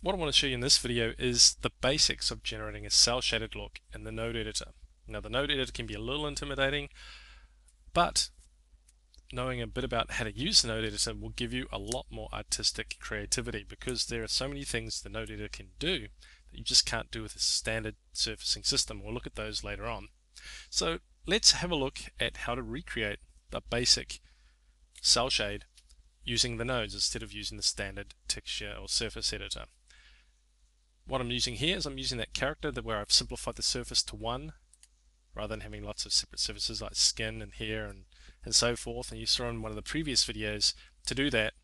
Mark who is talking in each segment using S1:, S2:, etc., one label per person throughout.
S1: what I want to show you in this video is the basics of generating a cel shaded look in the node editor. Now the node editor can be a little intimidating but knowing a bit about how to use the node editor will give you a lot more artistic creativity because there are so many things the node editor can do that you just can't do with a standard surfacing system. We'll look at those later on. So let's have a look at how to recreate the basic cel shade using the nodes instead of using the standard texture or surface editor. What I'm using here is I'm using that character that where I've simplified the surface to one rather than having lots of separate surfaces like skin and hair and, and so forth. And you saw in one of the previous videos to do that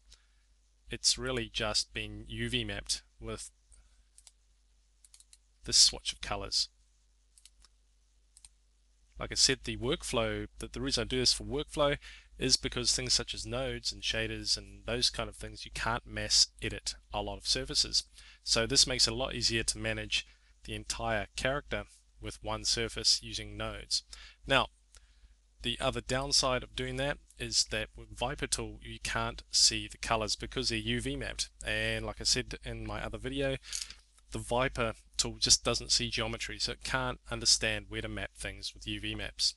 S1: it's really just been UV mapped with this swatch of colors. Like I said, the workflow, that the reason I do this for workflow is because things such as nodes and shaders and those kind of things, you can't mass edit a lot of surfaces. So this makes it a lot easier to manage the entire character with one surface using nodes. Now, the other downside of doing that is that with Viper tool you can't see the colors because they're UV mapped and like I said in my other video the Viper tool just doesn't see geometry so it can't understand where to map things with UV maps.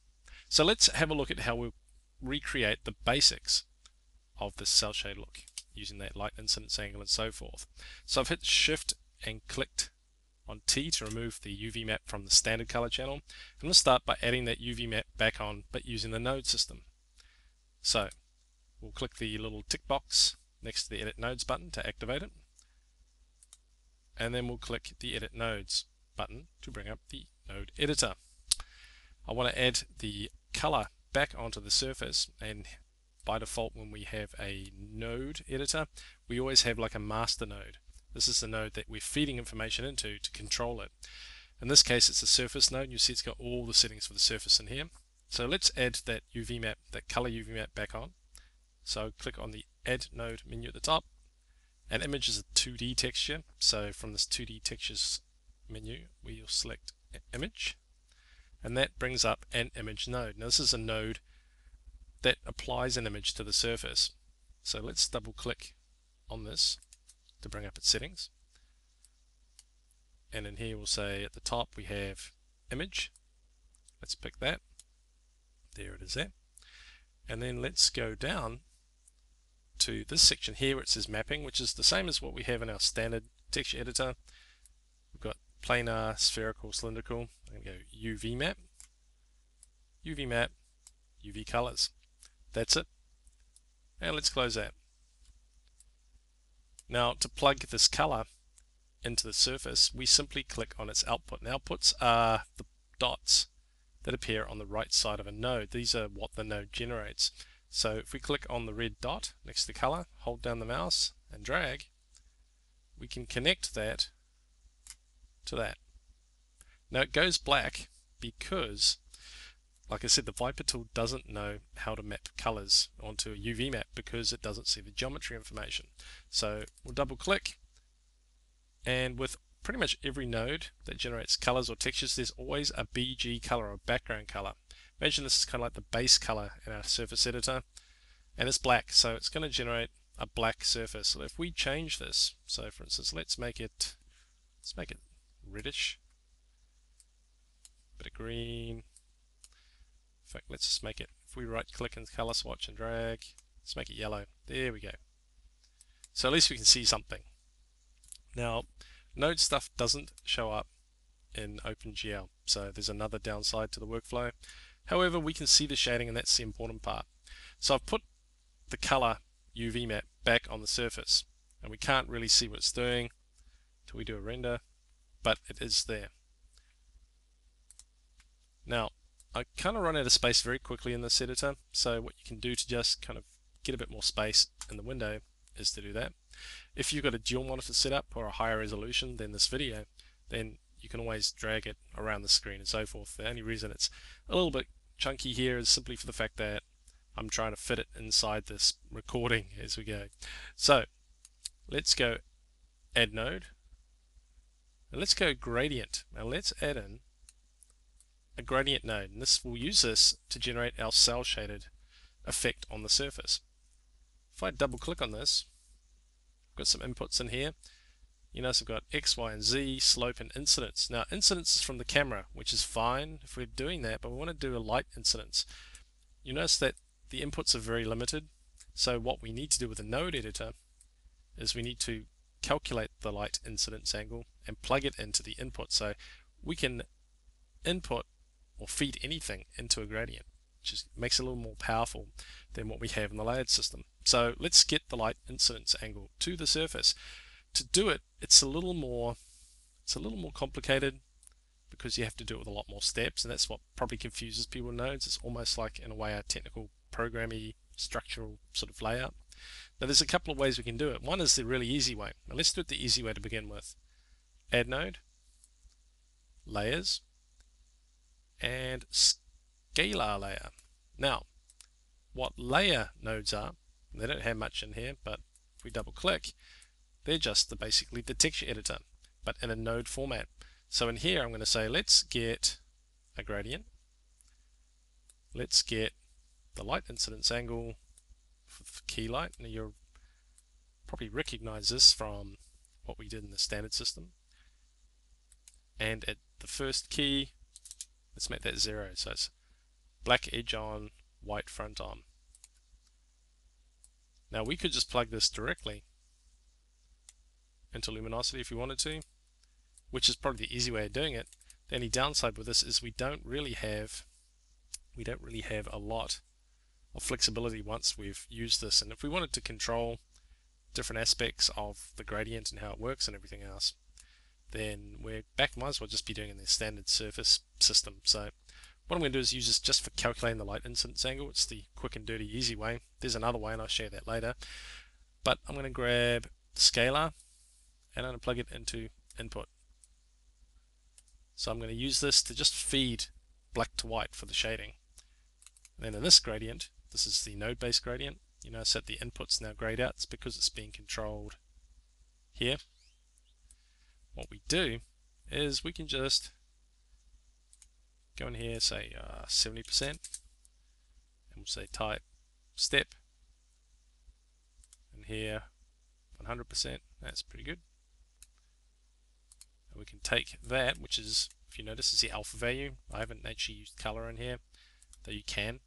S1: So let's have a look at how we recreate the basics of this cel shade look using that light incidence angle and so forth. So I've hit shift and clicked on T to remove the UV map from the standard color channel. I'm going to start by adding that UV map back on but using the node system. So we'll click the little tick box next to the edit nodes button to activate it and then we'll click the edit nodes button to bring up the node editor. I want to add the color back onto the surface and by default when we have a node editor we always have like a master node this is the node that we're feeding information into to control it. In this case it's a surface node. You see it's got all the settings for the surface in here. So let's add that UV map, that color UV map back on. So click on the add node menu at the top. An image is a 2D texture. So from this 2D textures menu we'll select image and that brings up an image node. Now this is a node that applies an image to the surface. So let's double click on this to bring up its settings. And in here we'll say at the top we have image. Let's pick that. There it is there. And then let's go down to this section here where it says mapping, which is the same as what we have in our standard texture editor. Planar, spherical, cylindrical. I'm going to go UV map, UV map, UV colors. That's it. And let's close that. Now to plug this color into the surface, we simply click on its output. And outputs are the dots that appear on the right side of a node. These are what the node generates. So if we click on the red dot next to the color, hold down the mouse and drag, we can connect that to that. Now it goes black because like I said, the Viper tool doesn't know how to map colors onto a UV map because it doesn't see the geometry information. So we'll double click and with pretty much every node that generates colors or textures, there's always a BG color or background color. Imagine this is kind of like the base color in our surface editor and it's black, so it's going to generate a black surface. So if we change this, so for instance, let's make it, let's make it reddish, bit of green, in fact, let's just make it, if we right click and color swatch and drag, let's make it yellow. There we go. So at least we can see something. Now, node stuff doesn't show up in OpenGL, so there's another downside to the workflow. However, we can see the shading and that's the important part. So I've put the color UV map back on the surface and we can't really see what it's doing until we do a render, but it is there. Now, I kind of run out of space very quickly in this editor so what you can do to just kind of get a bit more space in the window is to do that. If you've got a dual monitor setup or a higher resolution than this video then you can always drag it around the screen and so forth. The only reason it's a little bit chunky here is simply for the fact that I'm trying to fit it inside this recording as we go. So let's go add node and let's go gradient. Now let's add in a gradient node and this will use this to generate our cel shaded effect on the surface. If I double click on this, I've got some inputs in here. you notice I've got X, Y, and Z, slope, and incidence. Now, incidence is from the camera, which is fine if we're doing that, but we want to do a light incidence. You notice that the inputs are very limited, so what we need to do with the node editor is we need to calculate the light incidence angle and plug it into the input. So we can input or feed anything into a gradient, which is, makes it a little more powerful than what we have in the layered system. So let's get the light incidence angle to the surface to do it, it's a little more it's a little more complicated because you have to do it with a lot more steps and that's what probably confuses people nodes. It's almost like in a way a technical programmy structural sort of layout. Now there's a couple of ways we can do it. One is the really easy way. Now let's do it the easy way to begin with. Add node, layers, and scalar layer. Now, what layer nodes are, they don't have much in here, but if we double click, they're just the, basically the texture editor, but in a node format. So in here, I'm going to say, let's get a gradient. Let's get the light incidence angle key light. Now you'll probably recognize this from what we did in the standard system. And at the first key, let's make that zero. So it's black edge on, white front on. Now we could just plug this directly into luminosity if we wanted to, which is probably the easy way of doing it. The only downside with this is we don't really have we don't really have a lot of flexibility once we've used this. And if we wanted to control different aspects of the gradient and how it works and everything else, then we're back, might as well just be doing in the standard surface system. So what I'm going to do is use this just for calculating the light incidence angle. It's the quick and dirty easy way. There's another way and I'll share that later. But I'm going to grab scalar and I'm going to plug it into input. So I'm going to use this to just feed black to white for the shading. And then in this gradient, this is the node-based gradient. You know, set the inputs now grayed out. It's because it's being controlled here. What we do is we can just go in here, say 70%, uh, and we'll say type step, and here 100%. That's pretty good And we can take that, which is, if you notice, is the alpha value. I haven't actually used color in here, though you can.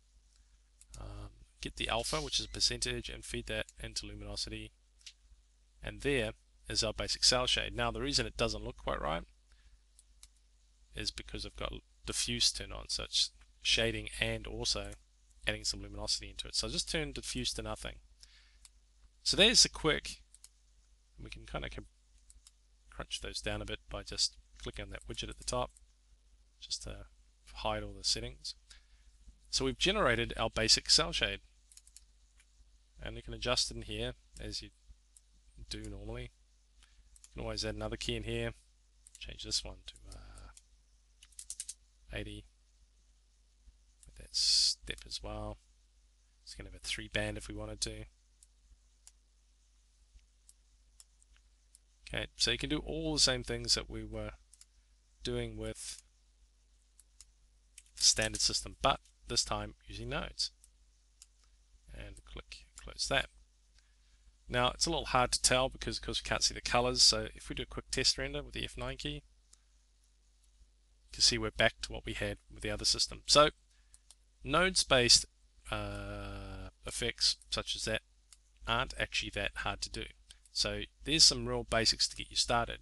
S1: Get the alpha, which is a percentage, and feed that into luminosity. And there is our basic cel shade. Now, the reason it doesn't look quite right is because I've got diffuse turned on, so it's shading and also adding some luminosity into it. So I just turn diffuse to nothing. So there's the quick, we can kind of crunch those down a bit by just clicking on that widget at the top just to hide all the settings. So we've generated our basic cel shade and you can adjust it in here as you do normally. You can always add another key in here, change this one to uh, 80 with that step as well. It's going to have a three band if we wanted to. Okay, so you can do all the same things that we were doing with the standard system, but this time using nodes. And click close that. Now it's a little hard to tell because of course we can't see the colors, so if we do a quick test render with the F9 key, you can see we're back to what we had with the other system. So nodes-based uh, effects such as that aren't actually that hard to do. So there's some real basics to get you started.